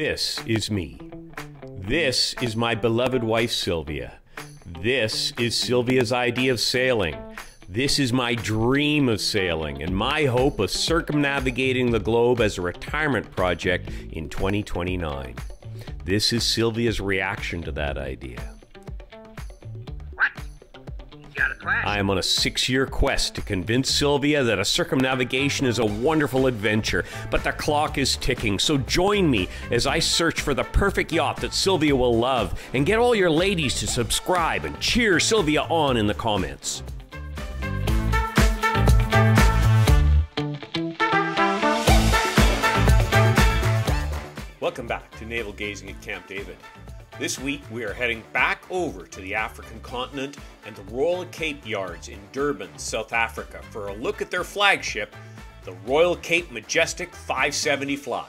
This is me. This is my beloved wife, Sylvia. This is Sylvia's idea of sailing. This is my dream of sailing and my hope of circumnavigating the globe as a retirement project in 2029. This is Sylvia's reaction to that idea. Am on a six year quest to convince Sylvia that a circumnavigation is a wonderful adventure, but the clock is ticking, so join me as I search for the perfect yacht that Sylvia will love and get all your ladies to subscribe and cheer Sylvia on in the comments. Welcome back to Naval Gazing at Camp David. This week we are heading back over to the African continent and the Royal Cape Yards in Durban, South Africa for a look at their flagship, the Royal Cape Majestic 570 Fly.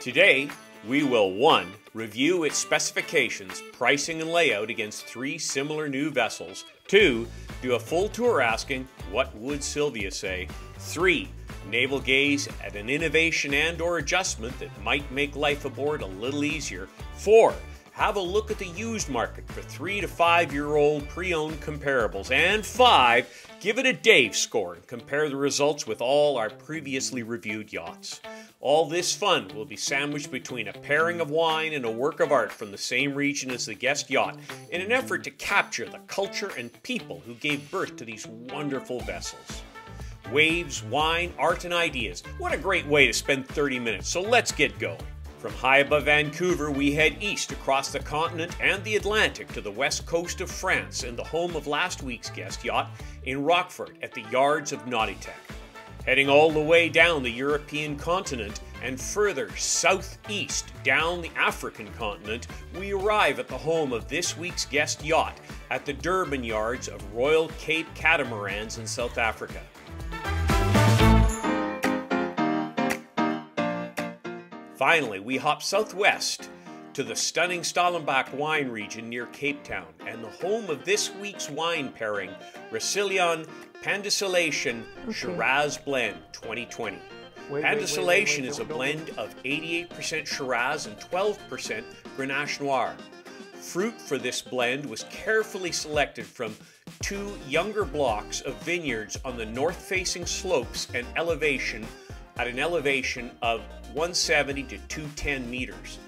Today, we will 1. Review its specifications, pricing, and layout against three similar new vessels. 2. Do a full tour asking, what would Sylvia say? 3. Naval gaze at an innovation and or adjustment that might make life aboard a little easier. 4. Have a look at the used market for 3 to 5 year old pre-owned comparables. And 5. Give it a Dave score and compare the results with all our previously reviewed yachts. All this fun will be sandwiched between a pairing of wine and a work of art from the same region as the guest yacht in an effort to capture the culture and people who gave birth to these wonderful vessels. Waves, wine, art, and ideas. What a great way to spend 30 minutes, so let's get going. From high above Vancouver, we head east across the continent and the Atlantic to the west coast of France and the home of last week's guest yacht in Rochefort at the yards of Nautitech. Heading all the way down the European continent and further southeast down the African continent, we arrive at the home of this week's guest yacht at the Durban yards of Royal Cape Catamarans in South Africa. Finally, we hop southwest to the stunning Stellenbosch wine region near Cape Town and the home of this week's wine pairing, Rascallion Pandesillation Shiraz Blend 2020. Wait, Pandesillation wait, wait, is a blend of 88% Shiraz and 12% Grenache Noir. Fruit for this blend was carefully selected from two younger blocks of vineyards on the north facing slopes and elevation at an elevation of 170 to 210 meters.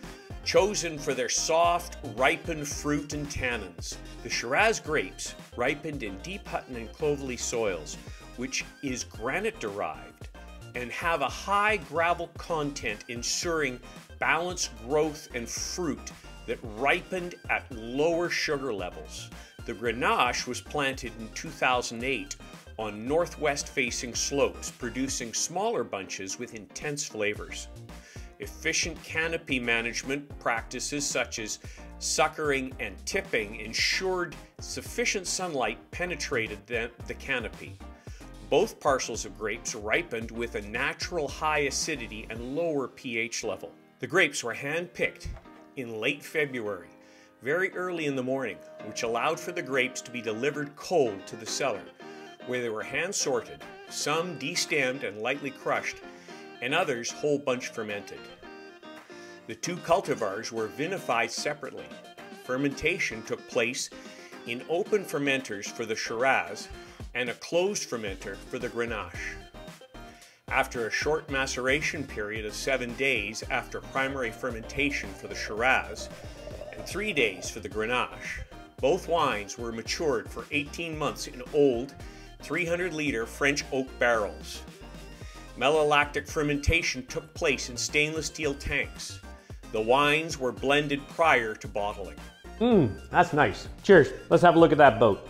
Chosen for their soft, ripened fruit and tannins. The Shiraz grapes ripened in deep Hutton and Clovelly soils, which is granite derived and have a high gravel content, ensuring balanced growth and fruit that ripened at lower sugar levels. The Grenache was planted in 2008 on northwest facing slopes, producing smaller bunches with intense flavors. Efficient canopy management practices such as suckering and tipping ensured sufficient sunlight penetrated the, the canopy. Both parcels of grapes ripened with a natural high acidity and lower pH level. The grapes were hand picked in late February, very early in the morning, which allowed for the grapes to be delivered cold to the cellar, where they were hand sorted, some destemmed and lightly crushed, and others whole bunch fermented. The two cultivars were vinified separately. Fermentation took place in open fermenters for the Shiraz and a closed fermenter for the Grenache. After a short maceration period of seven days after primary fermentation for the Shiraz and three days for the Grenache, both wines were matured for 18 months in old 300 liter French oak barrels. Malolactic fermentation took place in stainless steel tanks. The wines were blended prior to bottling. Mmm, that's nice. Cheers. Let's have a look at that boat.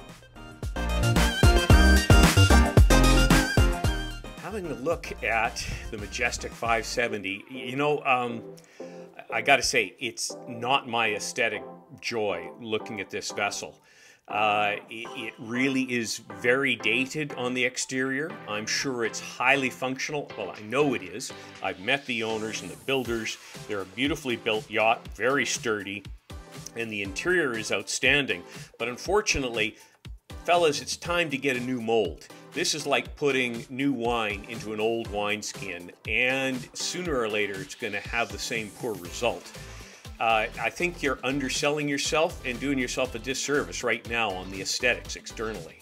Having a look at the Majestic 570, you know, um, I got to say, it's not my aesthetic joy looking at this vessel. Uh, it, it really is very dated on the exterior. I'm sure it's highly functional. Well, I know it is. I've met the owners and the builders. They're a beautifully built yacht, very sturdy, and the interior is outstanding. But unfortunately, fellas, it's time to get a new mold. This is like putting new wine into an old wineskin, and sooner or later it's going to have the same poor result. Uh, I think you're underselling yourself and doing yourself a disservice right now on the aesthetics externally.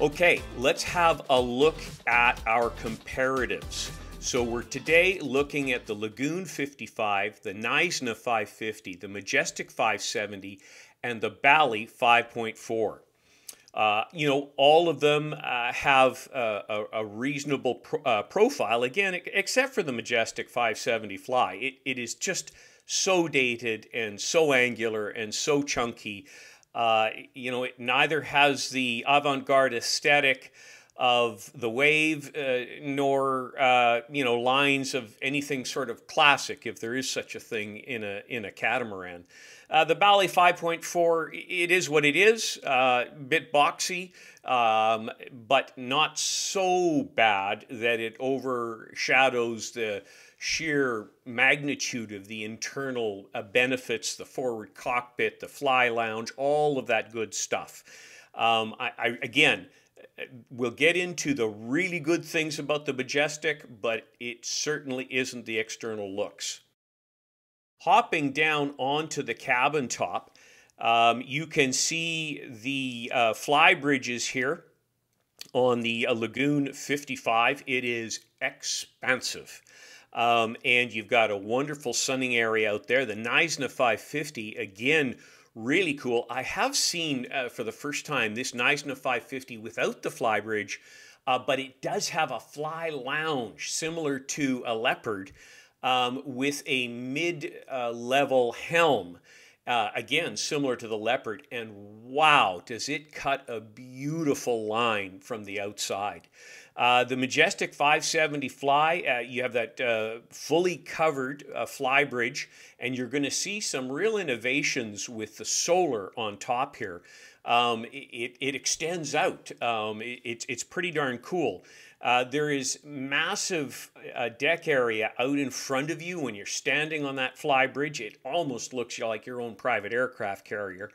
Okay, let's have a look at our comparatives. So we're today looking at the Lagoon 55, the Knysna 550, the Majestic 570, and the Bali 5.4. Uh, you know, all of them uh, have uh, a, a, reasonable pro uh, profile, again, except for the Majestic 570 Fly. It, it is just so dated and so angular and so chunky uh, you know, it neither has the avant-garde aesthetic of the wave, uh, nor uh, you know lines of anything sort of classic, if there is such a thing in a in a catamaran. Uh, the Bali 5.4, it is what it is, uh, bit boxy, um, but not so bad that it overshadows the sheer magnitude of the internal uh, benefits, the forward cockpit, the fly lounge, all of that good stuff. Um, I, I, again, we'll get into the really good things about the Majestic, but it certainly isn't the external looks. Hopping down onto the cabin top, um, you can see the uh, fly bridges here on the uh, Lagoon 55. It is expansive. Um, and you've got a wonderful sunning area out there. The Knysna 550, again, really cool. I have seen uh, for the first time this Knysna 550 without the flybridge, uh, but it does have a fly lounge similar to a Leopard um, with a mid-level uh, helm. Uh, again, similar to the Leopard, and wow, does it cut a beautiful line from the outside. Uh, the Majestic 570 Fly, uh, you have that uh, fully covered uh, fly bridge, and you're going to see some real innovations with the solar on top here. Um, it, it extends out. Um, it, it's, it's pretty darn cool. Uh, there is massive uh, deck area out in front of you when you're standing on that fly bridge. It almost looks like your own private aircraft carrier.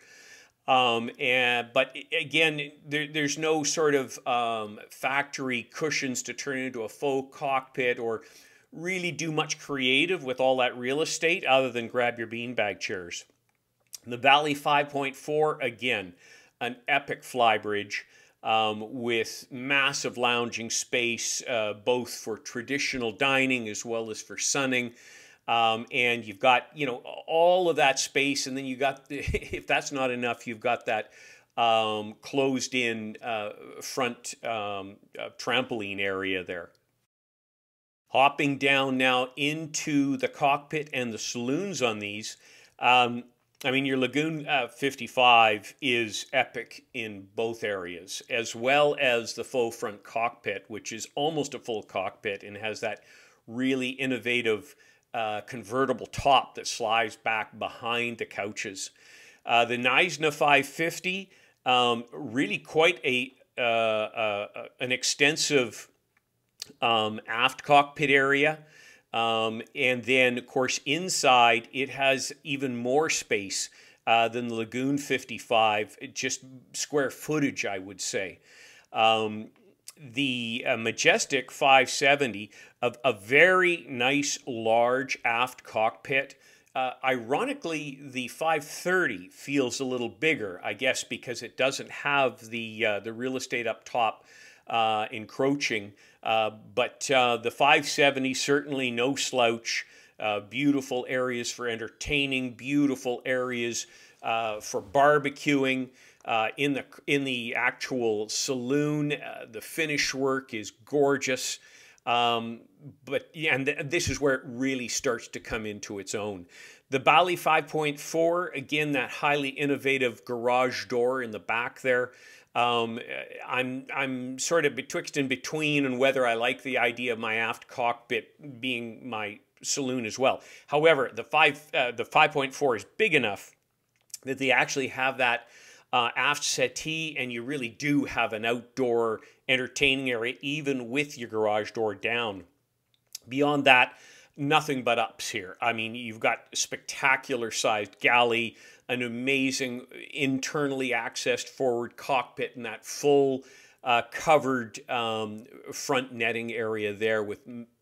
Um, and but again, there, there's no sort of um, factory cushions to turn into a faux cockpit or really do much creative with all that real estate other than grab your beanbag chairs. The Bali 5.4 again, an epic flybridge. Um, with massive lounging space, uh, both for traditional dining as well as for sunning. Um, and you've got you know all of that space, and then you got if that's not enough, you've got that um, closed in uh, front um, uh, trampoline area there. Hopping down now into the cockpit and the saloons on these. Um, I mean, your Lagoon uh, 55 is epic in both areas, as well as the faux front cockpit, which is almost a full cockpit and has that really innovative uh, convertible top that slides back behind the couches. Uh, the Knysna 550, um, really quite a uh, uh, an extensive um, aft cockpit area. Um, and then, of course, inside it has even more space uh, than the Lagoon 55, just square footage, I would say. Um, the uh, Majestic 570, a, a very nice large aft cockpit. Uh, ironically, the 530 feels a little bigger, I guess, because it doesn't have the uh, the real estate up top uh, encroaching. Uh, but uh, the 570 certainly no slouch. Uh, beautiful areas for entertaining, beautiful areas for barbecuing. Uh, in the in the actual saloon. Uh, the finish work is gorgeous, um, but yeah, and th this is where it really starts to come into its own. The Bali 5.4, again, that highly innovative garage door in the back there. Um, I'm I'm sort of betwixt and between on whether I like the idea of my aft cockpit being my saloon as well. However, the five uh, the 5.4 is big enough that they actually have that uh, aft settee, and you really do have an outdoor entertaining area, even with your garage door down. Beyond that, nothing but ups here. I mean, you've got spectacular sized galley, an amazing internally accessed forward cockpit, and that full uh, covered um, front netting area there with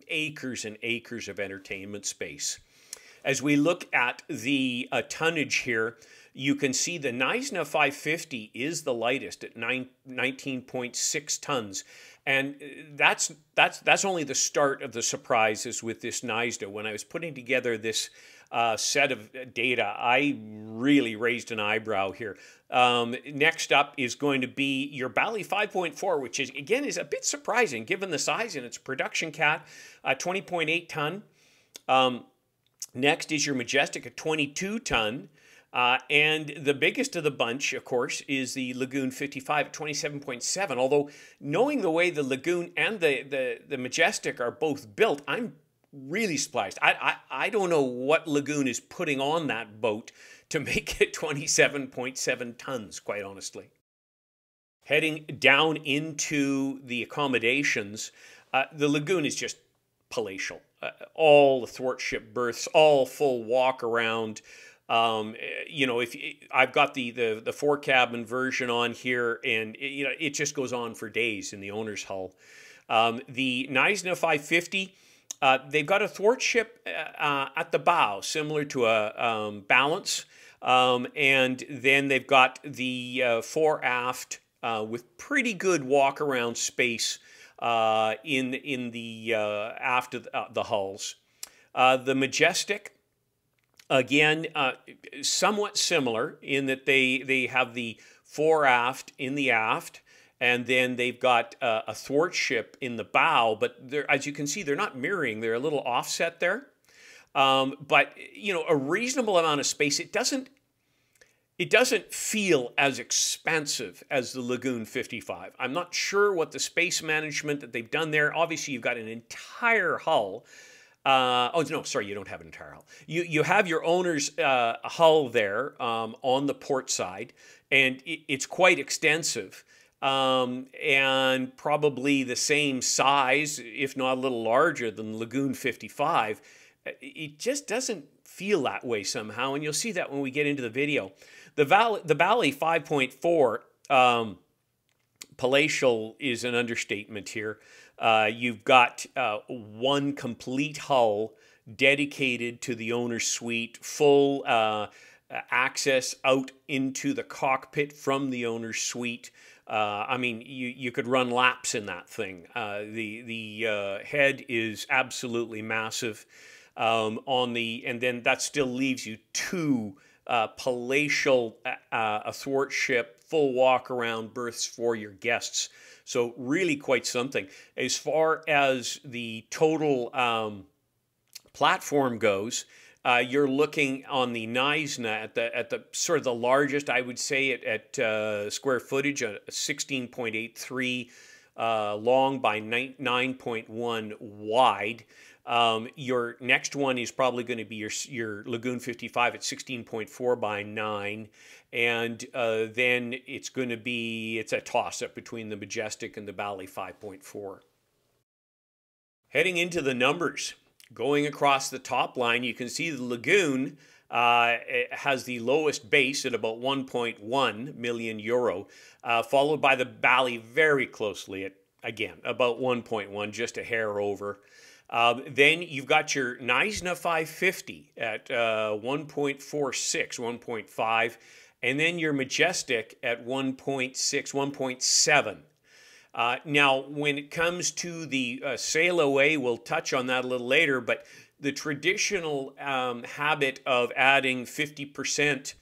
acres and acres of entertainment space. As we look at the uh, tonnage here, you can see the Knysna 550 is the lightest at 9, 19.6 tons. And uh, that's that's that's only the start of the surprises with this Knysna. When I was putting together this uh, set of data, I really raised an eyebrow here. Um, next up is going to be your Bali 5.4, which is again is a bit surprising given the size and its production cat, uh, 20.8 ton. Um, next is your Majestic, a 22 ton. Uh, and the biggest of the bunch, of course, is the Lagoon 55 at 27.7. Although, knowing the way the Lagoon and the, the, the Majestic are both built, I'm really surprised. I, I, I don't know what Lagoon is putting on that boat to make it 27.7 tons, quite honestly. Heading down into the accommodations, uh, the Lagoon is just palatial. Uh, all the thwartship berths, all full walk around. Um, you know, if I've got the, the the four cabin version on here, and it, you know it just goes on for days in the owner's hull. Um, the Knysna 550, uh, they've got a thwart ship uh, at the bow, similar to a um, balance, um, and then they've got the uh, fore aft uh, with pretty good walk around space uh, in in the aft of the, the hulls. the Majestic Again, uh, somewhat similar in that they, they have the fore aft in the aft, and then they've got uh, a thwartship in the bow. But as you can see, they're not mirroring; they're a little offset there. Um, but you know, a reasonable amount of space. It doesn't it doesn't feel as expansive as the Lagoon 55. I'm not sure what the space management that they've done there. Obviously, you've got an entire hull uh, oh no, sorry, you don't have an entire hull. You you have your owner's uh, hull there um, on the port side, and it, it's quite extensive um, and probably the same size, if not a little larger than Lagoon 55. It just doesn't feel that way somehow, and you'll see that when we get into the video. The Valley, the Bali 5.4 um, palatial is an understatement here. Uh, you've got uh, one complete hull dedicated to the owner's suite, full uh, access out into the cockpit from the owner's suite. Uh, I mean, you, you could run laps in that thing. Uh, the the head is absolutely massive. Um, on the and then that still leaves you two palatial athwartship full walk around berths for your guests. So really quite something. As far as the total um, platform goes, uh, you're looking on the Knysna at the at the sort of the largest, I would say, at, at uh, square footage, a 16.83 uh, long by 9.1 wide. Um, your next one is probably going to be your, your Lagoon 55 at 16.4 by 9. And uh, then it's going to be, it's a toss up between the Majestic and the Bali 5.4. Heading into the numbers, going across the top line, you can see the Lagoon uh, has the lowest base at about 1.1 million euro, uh, followed by the Bali very closely at, again, about 1.1, just a hair over. Uh, then you've got your Knysna 550 at uh, 1.46, 1.5 and then your Majestic at 1.6, 1.7. Uh, now, when it comes to the uh, sail away, we'll touch on that a little later, but the traditional um, habit of adding 50%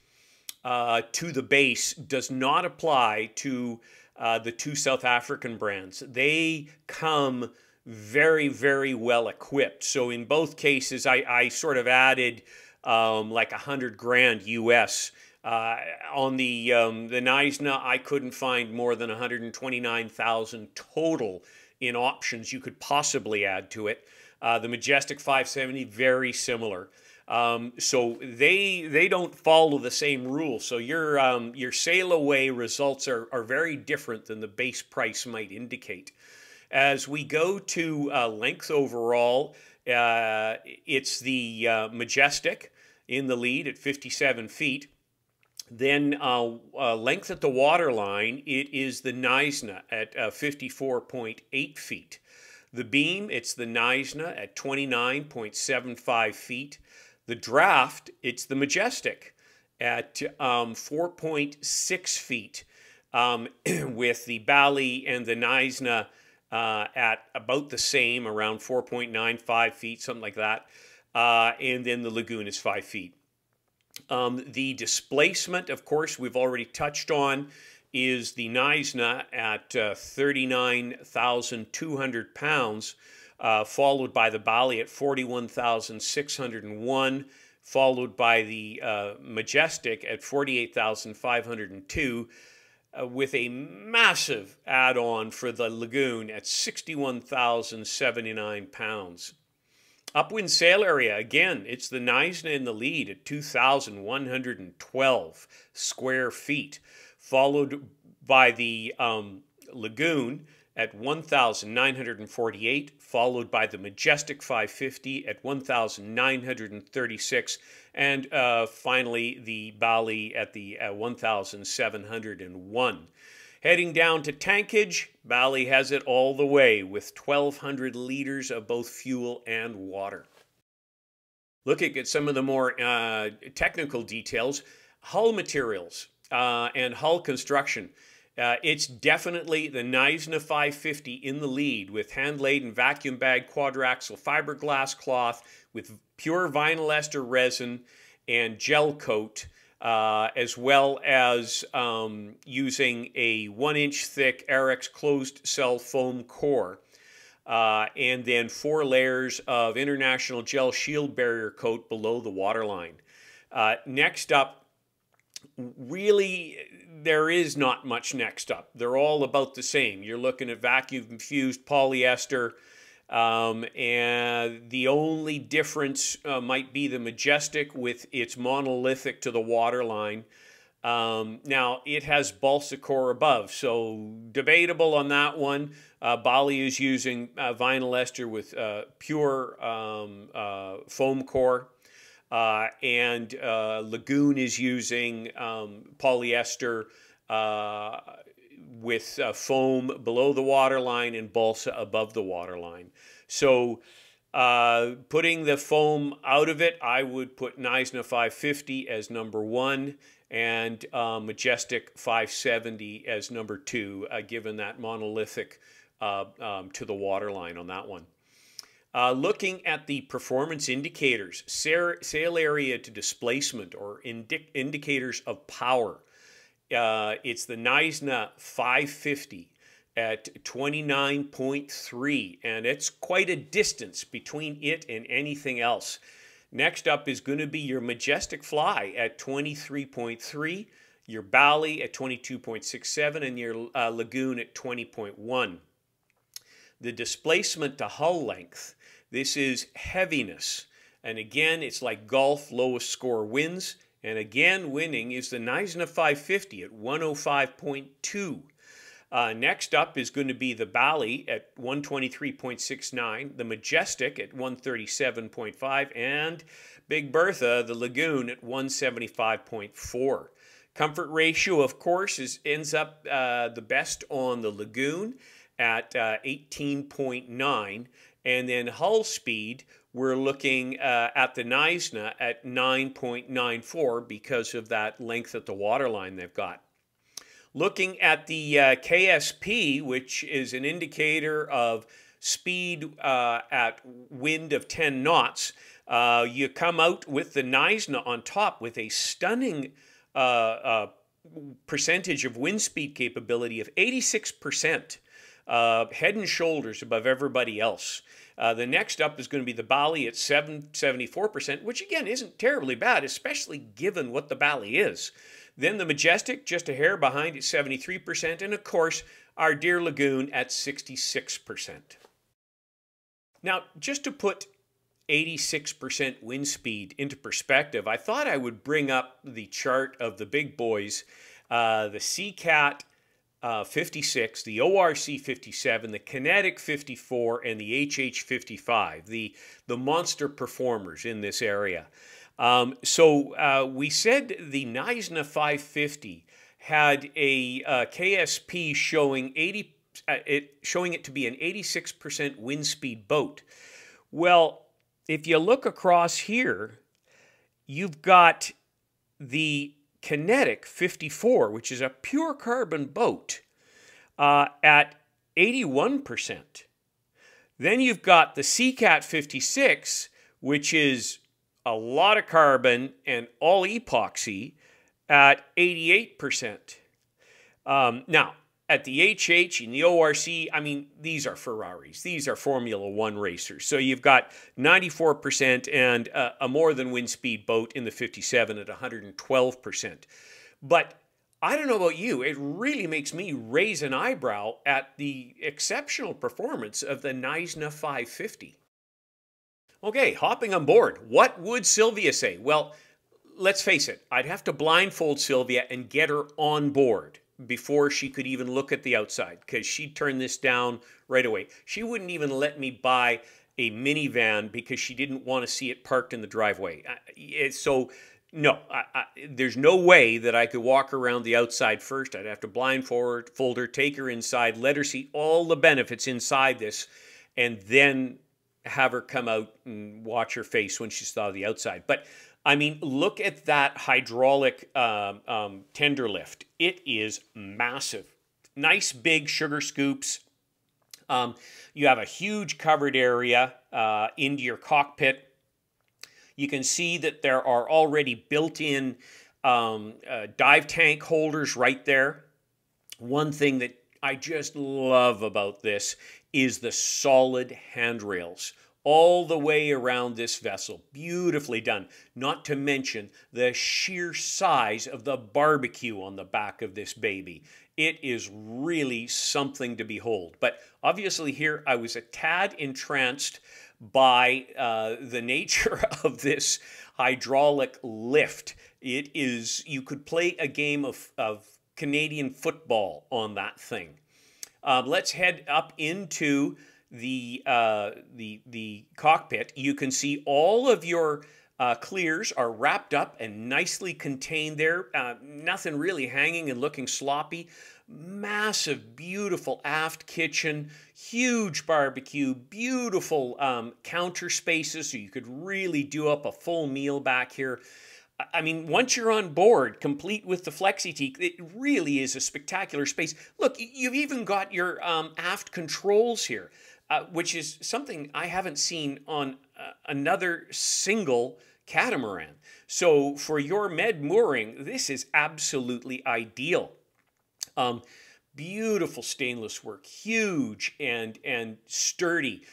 uh, to the base does not apply to uh, the two South African brands. They come very, very well equipped. So in both cases, I, I sort of added um, like a hundred grand US uh, on the um, the Knysna, I couldn't find more than 129,000 total in options you could possibly add to it. Uh, the Majestic 570, very similar. Um, so they they don't follow the same rules. So your um, your sail away results are, are very different than the base price might indicate. As we go to uh, length overall, Uh, it's the uh, Majestic in the lead at 57 feet. Then uh, uh, length at the waterline, it is the Knysna at uh, 54.8 feet. The beam, it's the Knysna at 29.75 feet. The draft, it's the Majestic at um, 4.6 feet, um, with the Bali and the Knysna uh, at about the same, around 4.95 feet, something like that. Uh, and then the lagoon is 5 feet. Um, the displacement, of course, we've already touched on, is the Knysna at uh, 39,200 pounds, uh, followed by the Bali at 41,601, followed by the uh, Majestic at 48,502, uh, with a massive add on for the Lagoon at 61,079 pounds. Upwind sail area, again, it's the Knysna in the lead at 2,112 square feet, followed by the um, Lagoon at 1,948, followed by the Majestic 550 at 1,936, and uh, finally the Bali at the uh, 1,701. Heading down to tankage, Bali has it all the way with 1,200 liters of both fuel and water. Looking at some of the more uh, technical details, hull materials uh, and hull construction. Uh, it's definitely the Knysna 550 in the lead with hand-laden vacuum bag quadraxial fiberglass cloth with pure vinyl ester resin and gel coat uh, as well as um, using a one inch thick Airex closed cell foam core. Uh, and then four layers of international gel shield barrier coat below the waterline. Uh, next up, really, there is not much next up. They're all about the same. You're looking at vacuum infused polyester, um, and the only difference uh, might be the Majestic with its monolithic to the waterline. Um, now, it has balsa core above, so debatable on that one. Uh, Bali is using uh, vinyl ester with uh, pure um, uh, foam core. Uh, and Lagoon is using um, polyester with uh, foam below the waterline and balsa above the waterline. So uh, putting the foam out of it, I would put Knysna 550 as number one and uh, Majestic 570 as number two, uh, given that monolithic uh, um, to the waterline on that one. Uh, looking at the performance indicators, sail area to displacement or indi indicators of power. Uh, it's the Knysna 550 at 29.3, and it's quite a distance between it and anything else. Next up is going to be your Majestic Fly at 23.3, your Bali at 22.67, and your uh, Lagoon at 20.1. The displacement to hull length, this is heaviness. And again, it's like golf, lowest score wins. And again, winning is the Knysna 550 at 105.2. Uh, next up is going to be the Bali at 123.69, the Majestic at 137.5, and Big Bertha, the Lagoon, at 175.4. Comfort ratio, of course, is ends up uh, the best on the Lagoon at uh, 18.9, and then hull speed we're looking uh, at the Knysna at 9.94 because of that length at the waterline they've got. Looking at the uh, KSP, which is an indicator of speed uh, at wind of 10 knots, uh, you come out with the Knysna on top with a stunning uh, uh, percentage of wind speed capability of 86%, head and shoulders above everybody else. Uh, the next up is going to be the Bali at 774%, which again isn't terribly bad, especially given what the Bali is. Then the Majestic, just a hair behind at 73%, and of course, our dear Lagoon at 66%. Now, just to put 86% wind speed into perspective, I thought I would bring up the chart of the big boys, uh, the Seacat uh, 56, the ORC 57, the Kinetic 54, and the HH 55, the, the monster performers in this area. Um, so uh, we said the Knysna 550 had a uh, KSP showing 80, uh, it showing it to be an 86% wind speed boat. Well, if you look across here, you've got the Kinetic 54, which is a pure carbon boat, uh, at 81%. Then you've got the Seacat 56, which is a lot of carbon and all epoxy at 88%. Um, now, at the HH and the ORC, I mean, these are Ferraris. These are Formula One racers. So you've got 94% and a more than wind speed boat in the 57 at 112%. But I don't know about you, it really makes me raise an eyebrow at the exceptional performance of the Knysna 550. Okay, hopping on board. What would Sylvia say? Well, let's face it, I'd have to blindfold Sylvia and get her on board before she could even look at the outside because she turned this down right away. She wouldn't even let me buy a minivan because she didn't want to see it parked in the driveway. Eh, so, no, I, I, there's no way that I could walk around the outside first. I'd have to blindfold her, take her inside, let her see all the benefits inside this, and then have her come out and watch her face when she saw the outside. But I mean, look at that hydraulic um, um, tender lift. It is massive. Nice big sugar scoops. Um, you have a huge covered area uh, into your cockpit. You can see that there are already built-in um, uh, dive tank holders right there. One thing that I just love about this is the solid handrails all the way around this vessel. Beautifully done. Not to mention the sheer size of the barbecue on the back of this baby. It is really something to behold. But obviously, here I was a tad entranced by uh, the nature of this hydraulic lift. It is, you could play a game of, of Canadian football on that thing. Um, let's head up into the uh, the the cockpit, you can see all of your uh, clears are wrapped up and nicely contained there. Uh, nothing really hanging and looking sloppy. Massive, beautiful aft kitchen, huge barbecue, beautiful um, counter spaces so you could really do up a full meal back here. I mean, once you're on board, complete with the FlexiTeak, it really is a spectacular space. Look, you've even got your um, aft controls here uh, which is something I haven't seen on uh, another single catamaran. So for your med mooring, this is absolutely ideal. Um, beautiful stainless work, huge and and sturdy.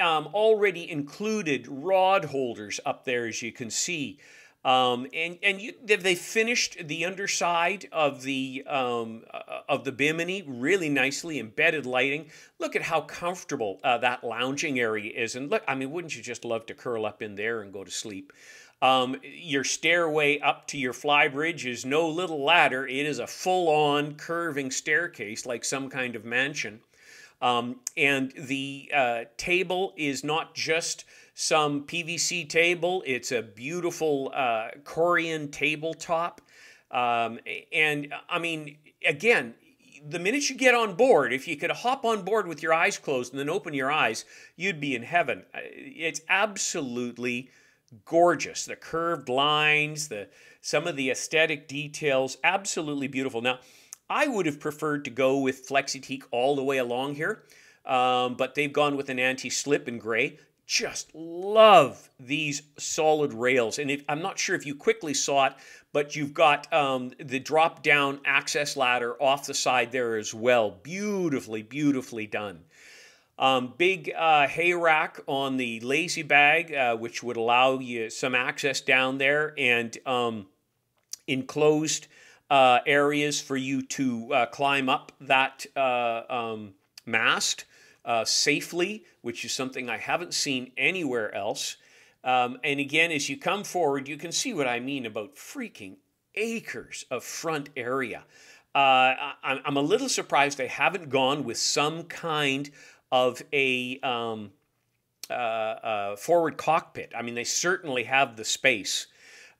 Um, already included rod holders up there, as you can see. Um, and and you, they finished the underside of the um, uh, of the bimini really nicely, embedded lighting. Look at how comfortable uh, that lounging area is, and look, I mean, wouldn't you just love to curl up in there and go to sleep? Um, your stairway up to your flybridge is no little ladder; it is a full-on curving staircase, like some kind of mansion. Um, and the uh, table is not just some PVC table. It's a beautiful uh, Corian tabletop. Um, and I mean, again, the minute you get on board, if you could hop on board with your eyes closed and then open your eyes, you'd be in heaven. Uh, it's absolutely gorgeous. The curved lines, the some of the aesthetic details, absolutely beautiful. Now, I would have preferred to go with FlexiTeak all the way along here, um, but they've gone with an anti-slip in gray just love these solid rails. And if, I'm not sure if you quickly saw it, but you've got um, the drop down access ladder off the side there as well. Beautifully, beautifully done. Um, big uh, hay rack on the lazy bag, uh, which would allow you some access down there and um, enclosed uh, areas for you to uh, climb up that uh, um, mast uh, safely, which is something I haven't seen anywhere else. Um, and again, as you come forward, you can see what I mean about freaking acres of front area. I, I'm a little surprised they haven't gone with some kind of a um, uh, uh, forward cockpit. I mean, they certainly have the space.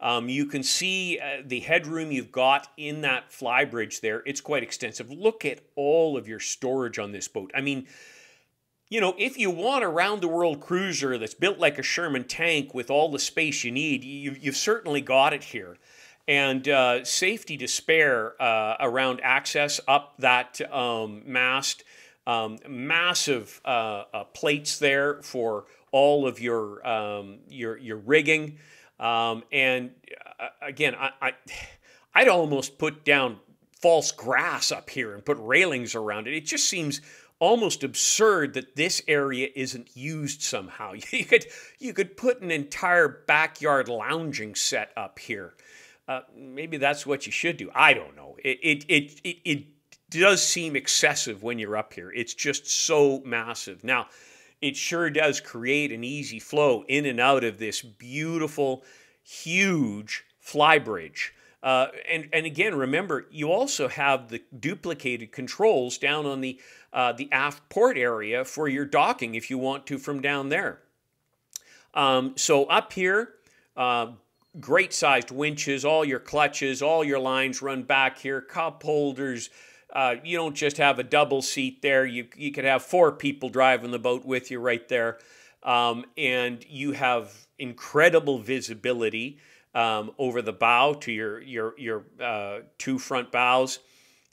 Um, you can see uh, the headroom you've got in that flybridge there. It's quite extensive. Look at all of your storage on this boat. I mean, you know, if you want a round the world cruiser that's built like a Sherman tank with all the space you need, you, have certainly got it here. And uh, safety to spare uh, around access up that um, mast. Um, massive uh, uh plates there for all of your um, your your rigging. Um, and uh, again, I, I I'd almost put down false grass up here and put railings around it. It just seems almost absurd that this area isn't used somehow. You could you could put an entire backyard lounging set up here. Uh, maybe that's what you should do. I don't know. It it, it it it does seem excessive when you're up here. It's just so massive. Now, it sure does create an easy flow in and out of this beautiful, huge flybridge. Uh, and, and again, remember, you also have the duplicated controls down on the, uh, the aft port area for your docking if you want to from down there. Um, so up here, uh, great sized winches, all your clutches, all your lines run back here, cup holders. Uh, you don't just have a double seat there. You, you could have four people driving the boat with you right there. Um, and you have incredible visibility um, over the bow to your your your uh, two front bows.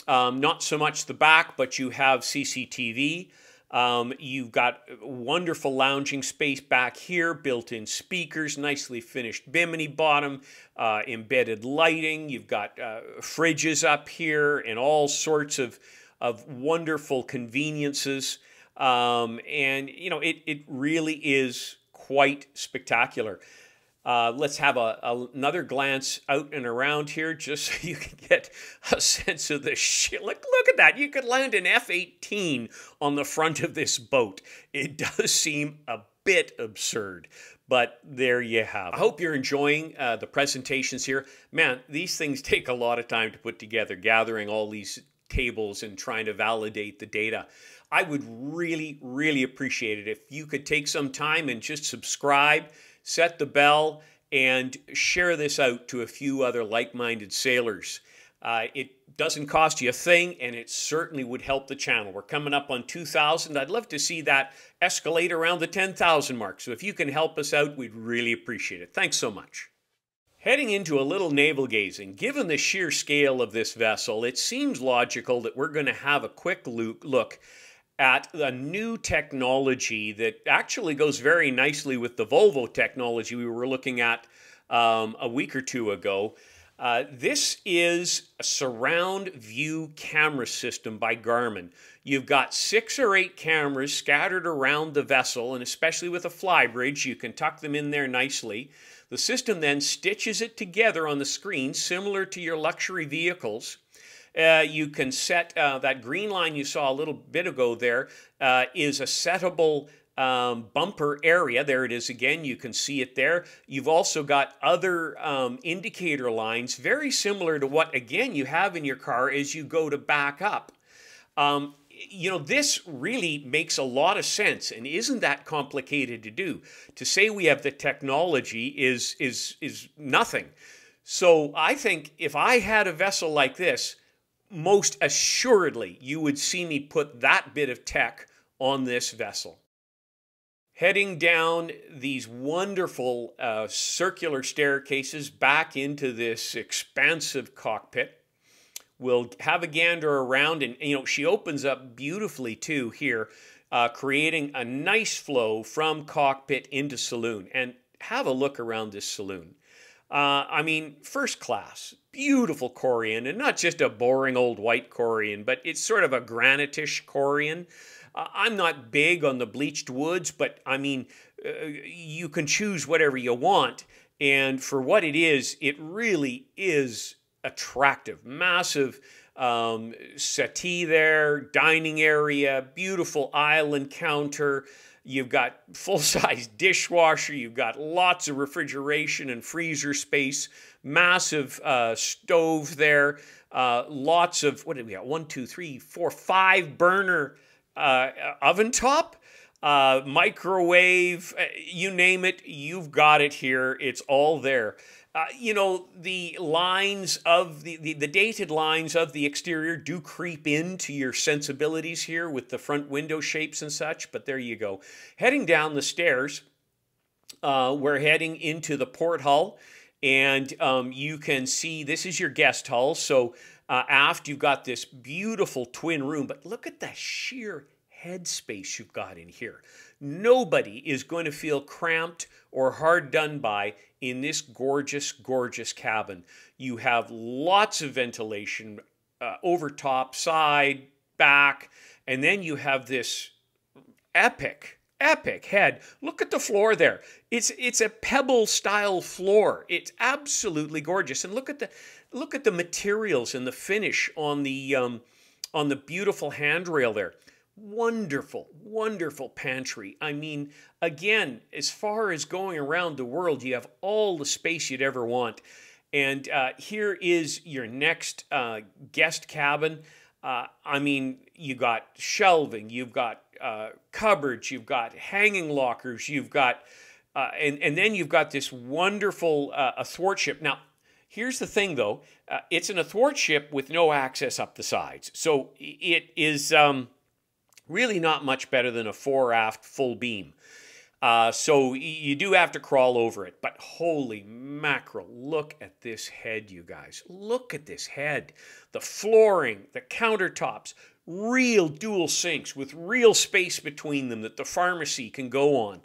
Um, not so much the back, but you have CCTV. Um, you've got wonderful lounging space back here, built-in speakers, nicely finished bimini bottom, uh, embedded lighting. You've got uh, fridges up here and all sorts of of wonderful conveniences. Um, and you know, it it really is quite spectacular. Uh, let's have a, a, another glance out and around here just so you can get a sense of the shit. Look, look at that. You could land an F 18 on the front of this boat. It does seem a bit absurd, but there you have. it. I hope you're enjoying uh, the presentations here. Man, these things take a lot of time to put together, gathering all these tables and trying to validate the data. I would really, really appreciate it if you could take some time and just subscribe set the bell, and share this out to a few other like minded sailors. Uh, it doesn't cost you a thing, and it certainly would help the channel. We're coming up on 2,000. I'd love to see that escalate around the 10,000 mark. So if you can help us out, we'd really appreciate it. Thanks so much. Heading into a little navel gazing, given the sheer scale of this vessel, it seems logical that we're going to have a quick look at a new technology that actually goes very nicely with the Volvo technology we were looking at um, a week or two ago. Uh, this is a surround view camera system by Garmin. You've got six or eight cameras scattered around the vessel, and especially with a flybridge, you can tuck them in there nicely. The system then stitches it together on the screen, similar to your luxury vehicles. Uh, you can set uh, that green line you saw a little bit ago there uh, is a settable um, bumper area. There it is again. You can see it there. You've also got other um, indicator lines, very similar to what, again, you have in your car as you go to back up. Um, you know, this really makes a lot of sense and isn't that complicated to do. To say we have the technology is, is, is nothing. So I think if I had a vessel like this, most assuredly you would see me put that bit of tech on this vessel. Heading down these wonderful uh, circular staircases back into this expansive cockpit. We'll have a gander around, and you know, she opens up beautifully too here, uh, creating a nice flow from cockpit into saloon. And have a look around this saloon. Uh, I mean, first class, beautiful Corian, and not just a boring old white Corian, but it's sort of a granitish Corian. Uh, I'm not big on the bleached woods, but I mean, uh, you can choose whatever you want. And for what it is, it really is attractive. Massive um, settee there, dining area, beautiful island counter. You've got full size dishwasher. You've got lots of refrigeration and freezer space. Massive uh, stove there. Uh, lots of what did we got? One, two, three, four, five burner uh, oven top. Uh, microwave, uh, you name it, you've got it here. It's all there. Uh, you know, the lines of the, the, the, dated lines of the exterior do creep into your sensibilities here with the front window shapes and such, but there you go. Heading down the stairs, uh, we're heading into the port hull, and um, you can see this is your guest hull. So uh, aft, you've got this beautiful twin room, but look at the sheer headspace you've got in here. Nobody is going to feel cramped or hard done by in this gorgeous, gorgeous cabin. You have lots of ventilation uh, over top, side, back, and then you have this epic epic head. Look at the floor there. It's it's a pebble style floor. It's absolutely gorgeous. And look at the look at the materials and the finish on the um, on the beautiful handrail there wonderful, wonderful pantry. I mean, again, as far as going around the world, you have all the space you'd ever want. And uh, here is your next uh, guest cabin. Uh, I mean, you got shelving, you've got uh, cupboards, you've got hanging lockers, you've got, uh, and, and then you've got this wonderful uh, athwartship. Now, here's the thing though, it's an athwartship with no access up the sides. So it is, um, really not much better than a fore aft full beam. Uh, so you do have to crawl over it, but holy mackerel, look at this head, you guys. Look at this head. The flooring, the countertops, real dual sinks with real space between them that the pharmacy can go on.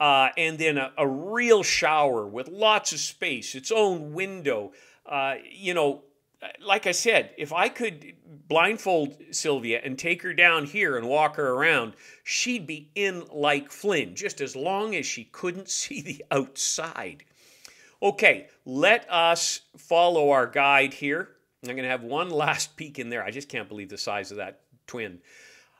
Uh, and then a, a, real shower with lots of space, its own window. Uh, you know, like I said, if I could blindfold Sylvia and take her down here and walk her around, she'd be in like Flynn, just as long as she couldn't see the outside. Okay, let us follow our guide here. I'm going to have one last peek in there. I just can't believe the size of that twin.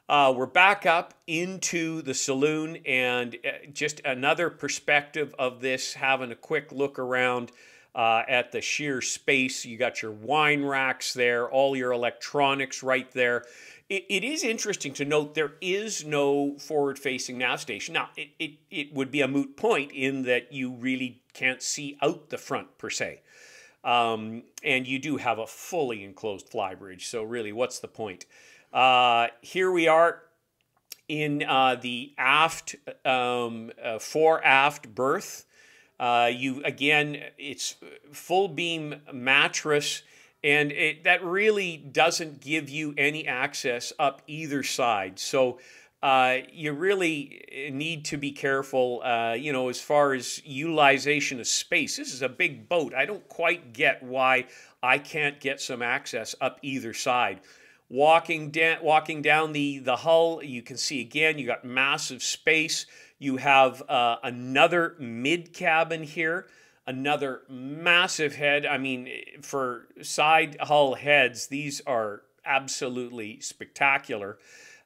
Uh, we're back up into the saloon and uh, just another perspective of this, having a quick look around uh, at the sheer space. You got your wine racks there, all your electronics right there. It, it is interesting to note there is no forward facing nav station. Now, it, it, it would be a moot point in that you really can't see out the front per se. Um, and you do have a fully enclosed flybridge. So, really, what's the point? Uh, here we are in uh, the aft, um, uh, fore aft berth. Uh, you again, it's full beam mattress, and it, that really doesn't give you any access up either side. So uh, you really need to be careful, uh, you know, as far as utilization of space. This is a big boat. I don't quite get why I can't get some access up either side. Walking, da- walking down the, the hull, you can see again, you got massive space. You have uh, another mid cabin here, another massive head. I mean, for side hull heads, these are absolutely spectacular.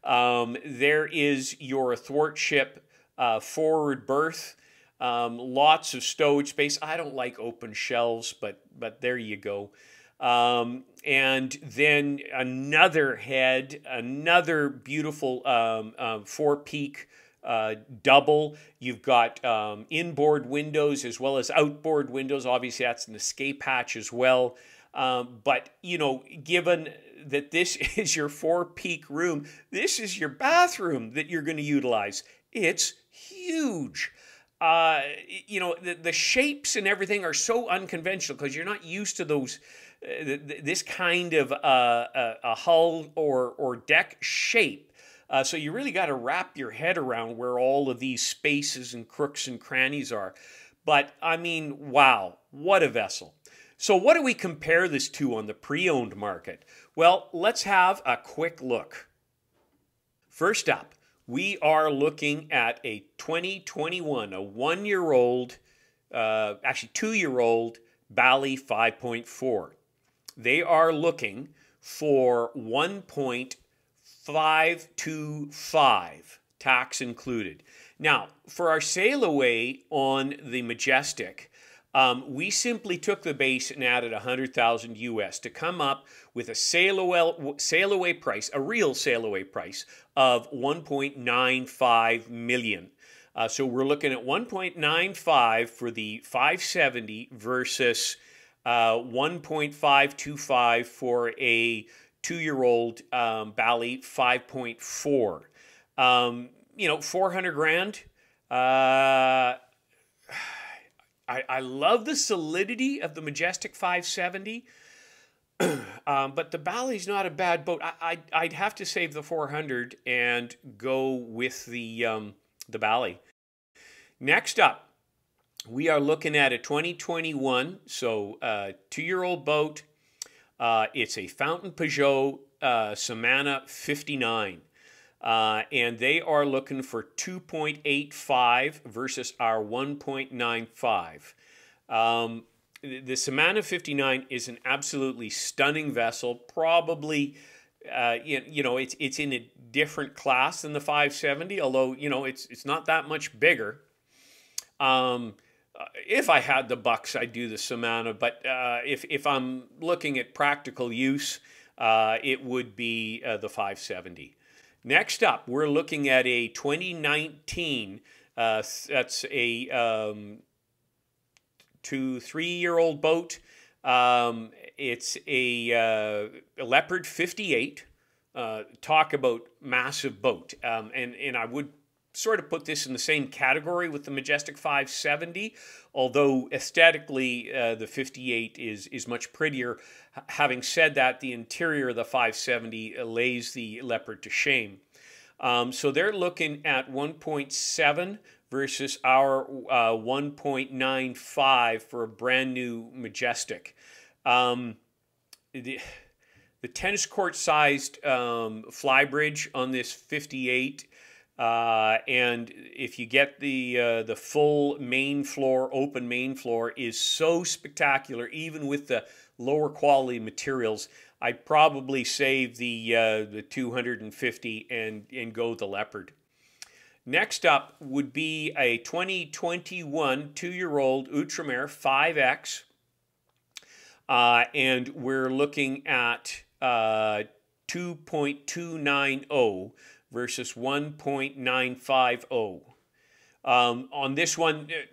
Um, there is your thwartship uh, forward berth. Um, lots of stowage space. I don't like open shelves, but but there you go. Um, and then another head, another beautiful um, um, forepeak uh, double. You've got um, inboard windows as well as outboard windows. Obviously, that's an escape hatch as well. Um, but, you know, given that this is your forepeak room, this is your bathroom that you're going to utilize. It's huge. Uh, you know, the, the shapes and everything are so unconventional because you're not used to those. Uh, this kind of uh, a, a hull or, or deck shape uh, so you really got to wrap your head around where all of these spaces and crooks and crannies are. But I mean, wow, what a vessel. So, what do we compare this to on the pre owned market? Well, let's have a quick look. First up, we are looking at a 2021, a one year old, uh, actually two year old Bali 5.4. They are looking for 1. 525, tax included. Now, for our sail away on the Majestic, um, we simply took the base and added 100,000 US to come up with a sail away, sail away price, a real sail away price of 1.95 million. Uh, so we're looking at 1.95 for the 570 versus uh, 1.525 for a two-year-old um, Bali 5.4. Um, you know, 400 grand. Uh, I, I love the solidity of the Majestic 570. um, but the Bali's not a bad boat. I, I, would have to save the 400 and go with the um, the Bali. Next up, we are looking at a 2021, so uh, two-year-old boat. Uh, it's a Fountaine Pajot uh, Samana 59. Uh, and they are looking for 2.85 versus our 1.95. Um, the Samana 59 is an absolutely stunning vessel. Probably, uh, you, you know, it's it's in a different class than the 570, although you know it's it's not that much bigger. Um, uh, if I had the bucks, I'd do the Samana. But uh, if if I'm looking at practical use, uh, it would be uh, the 570. Next up, we're looking at a 2019. Uh, that's a um, two, three year old boat. Um, it's a, Leopard 58. Uh, talk about massive boat. Um, and, and I would sort of put this in the same category with the Majestic 570, although aesthetically uh, the 58 is, is much prettier. H having said that, the interior of the 570 lays the Leopard to shame. Um, so they're looking at 1.7 versus our uh, 1.95 for a brand new Majestic. Um, the, the tennis court sized um, flybridge on this 58 uh, and if you get the uh, the full main floor, open main floor, is so spectacular, even with the lower quality materials. I'd probably save the uh, the 250 and and go the Leopard. Next up would be a 2021 two-year-old Outremer 5X, uh, and we're looking at uh, 2.290 versus 1.950. Um, on this one, uh,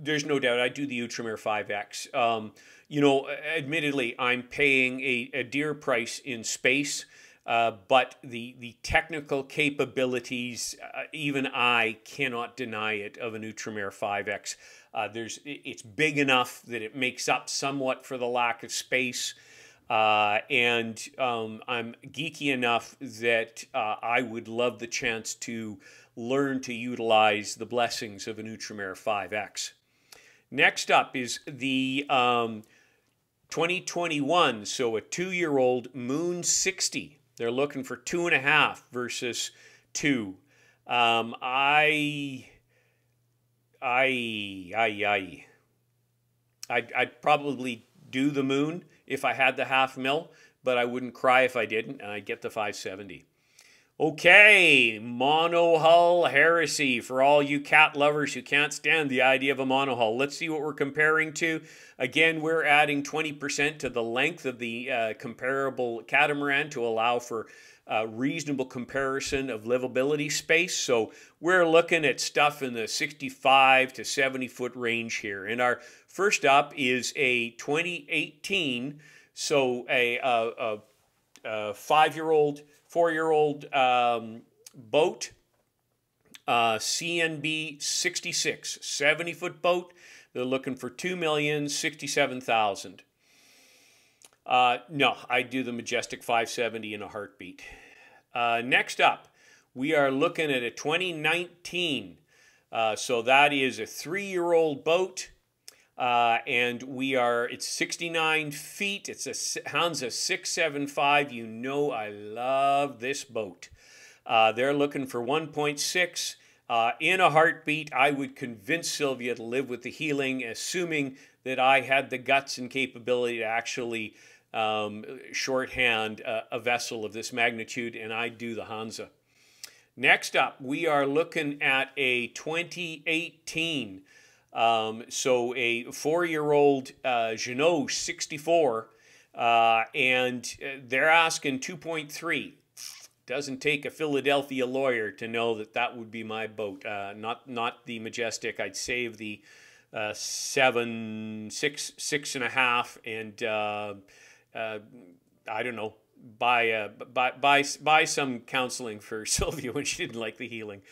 there's no doubt I do the Outremer 5X. Um, you know, admittedly, I'm paying a, a dear price in space, uh, but the, the technical capabilities, uh, even I cannot deny it of an Outremer 5X. Uh, there's, it's big enough that it makes up somewhat for the lack of space. Uh, and um, I'm geeky enough that uh, I would love the chance to learn to utilize the blessings of an Outremer 5X. Next up is the um, 2021, so a two year old Moon 60. They're looking for two and a half versus two. Um, I, I, I, I, I'd, I'd probably do the Moon if I had the half mil, but I wouldn't cry if I didn't, and I'd get the 570. Okay, monohull heresy for all you cat lovers who can't stand the idea of a monohull. Let's see what we're comparing to. Again, we're adding 20% to the length of the uh, comparable catamaran to allow for uh, reasonable comparison of livability space. So we're looking at stuff in the 65 to 70 foot range here. And our first up is a 2018, so a, a, a, a five year old, four year old um, boat, uh, CNB 66, 70 foot boat. They're looking for 2,067,000. Uh, no, I do the Majestic 570 in a heartbeat. Uh, next up, we are looking at a 2019. Uh, so that is a three-year-old boat. Uh, and we are, it's 69 feet. It's a Hanse 675. You know I love this boat. Uh, they're looking for 1.6. Uh, in a heartbeat, I would convince Sylvia to live with the heeling, assuming that I had the guts and capability to actually um, shorthand uh, a vessel of this magnitude, and I do the Hanse. Next up, we are looking at a 2018. Um, so a four-year-old uh, Jeanneau 64, uh, and uh, they're asking 2.3. Doesn't take a Philadelphia lawyer to know that that would be my boat. Uh, not not the majestic. I'd save the uh, seven, six, six and a half, and uh, I don't know, buy, uh, buy, buy, buy some counseling for Sylvia when she didn't like the heeling.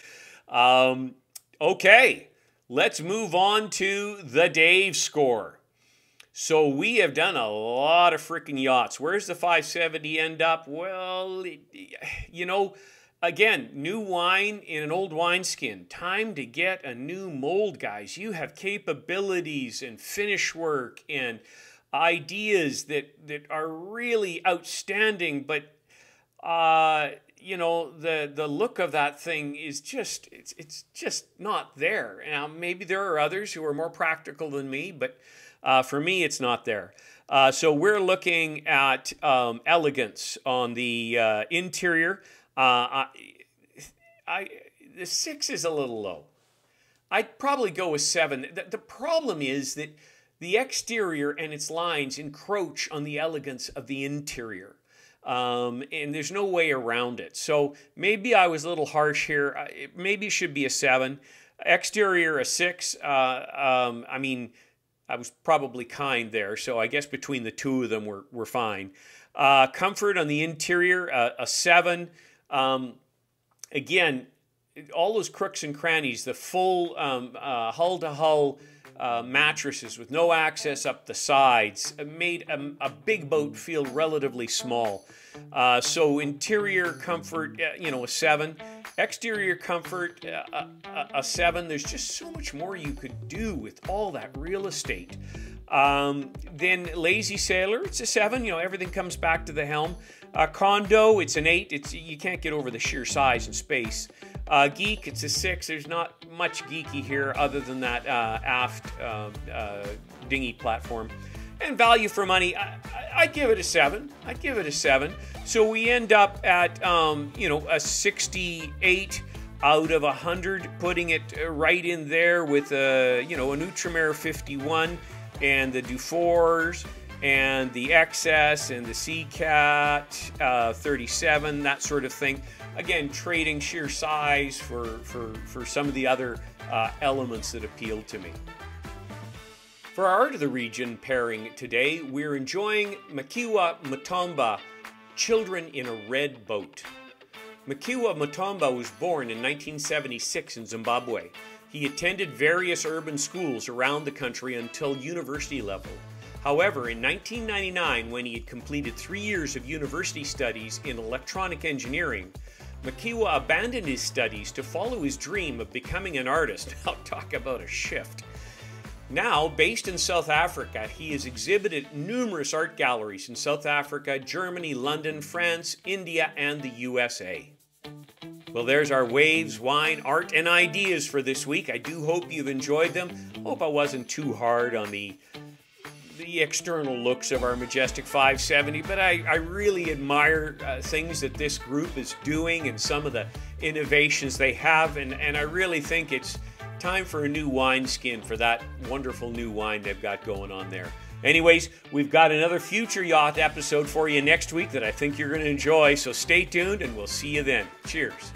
Um, okay, let's move on to the Dave score. So we have done a lot of freaking yachts. Where's the 570 end up? Well, you know, again, new wine in an old wineskin. Time to get a new mold, guys. You have capabilities and finish work and ideas that that are really outstanding, but uh, you know the the look of that thing is just it's it's just not there. Now maybe there are others who are more practical than me, but uh, for me it's not there. Uh, so we're looking at um, elegance on the uh, interior. Uh, I, I the six is a little low. I'd probably go with seven. The, the problem is that the exterior and its lines encroach on the elegance of the interior. Um, and there's no way around it. So maybe I was a little harsh here. Maybe it maybe should be a seven. Exterior a six. Uh, um, I mean, I was probably kind there. So I guess between the two of them, we're, we're fine. Uh, comfort on the interior, uh, a seven. Um, again, all those crooks and crannies, the full hull to hull uh, mattresses with no access up the sides made a, a big boat feel relatively small. Uh, so interior comfort, uh, you know, a seven. Exterior comfort, uh, a, a, seven. There's just so much more you could do with all that real estate. Um, then lazy sailor, it's a seven. You know, everything comes back to the helm. Uh, condo, it's an eight. It's you can't get over the sheer size and space. Uh, geek, it's a six. There's not much geeky here other than that uh, aft uh, uh dinghy platform. And value for money, I, would give it a seven. I'd give it a seven. So we end up at, um, you know, a 68 out of 100, putting it uh, right in there with, a, you know, a Outremer 51 and the Dufours and the XS and the Seacat uh, 37, that sort of thing again, trading sheer size for, for, for some of the other uh, elements that appeal to me. For our Art of the Region pairing today, we're enjoying Makiwa Mutomba, Children in a Red Boat. Makiwa Mutomba was born in 1976 in Zimbabwe. He attended various urban schools around the country until university level. However, in 1999, when he had completed three years of university studies in electronic engineering, Makiwa abandoned his studies to follow his dream of becoming an artist. I'll talk about a shift. Now, based in South Africa, he has exhibited numerous art galleries in South Africa, Germany, London, France, India, and the USA. Well, there's our waves, wine, art, and ideas for this week. I do hope you've enjoyed them. Hope I wasn't too hard on the the external looks of our Majestic 570, but I, I really admire uh, things that this group is doing and some of the innovations they have, and, and I really think it's time for a new wineskin for that wonderful new wine they've got going on there. Anyways, we've got another future yacht episode for you next week that I think you're going to enjoy, so stay tuned and we'll see you then. Cheers.